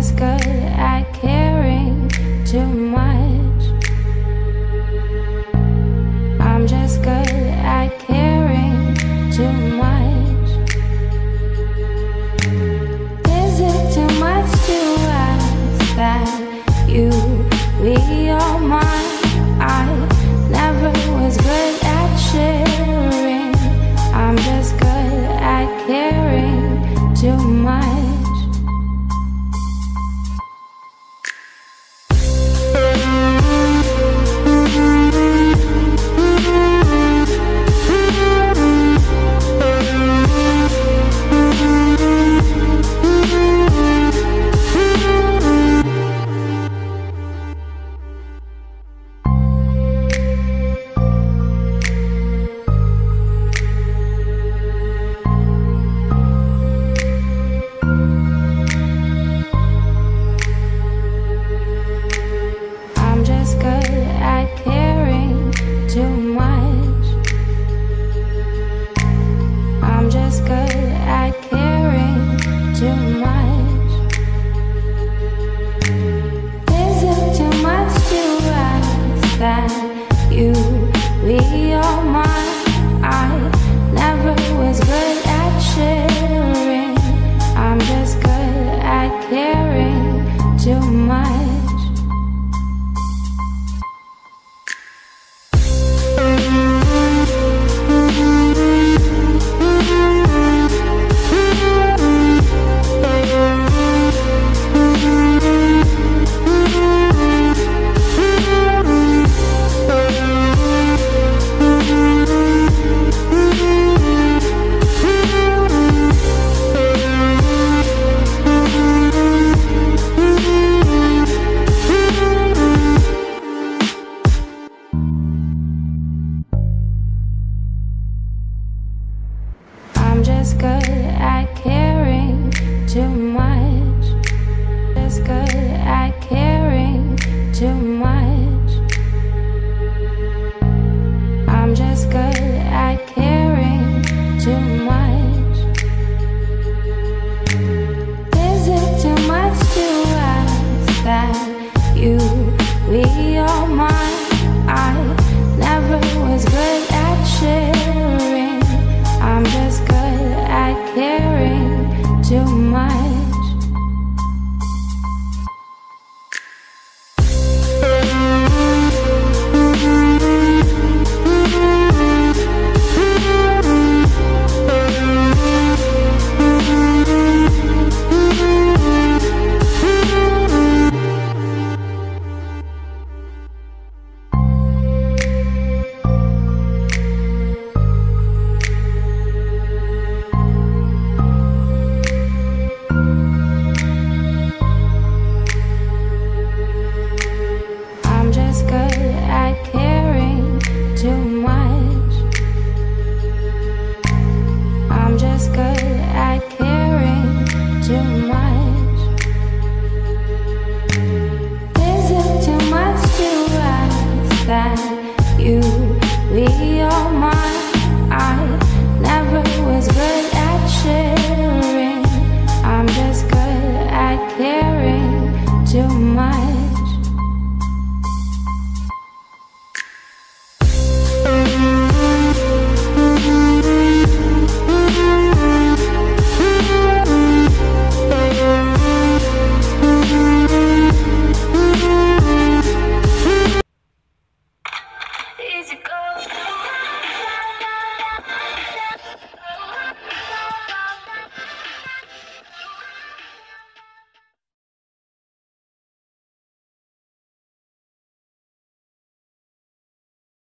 as good. I can't. Sharing.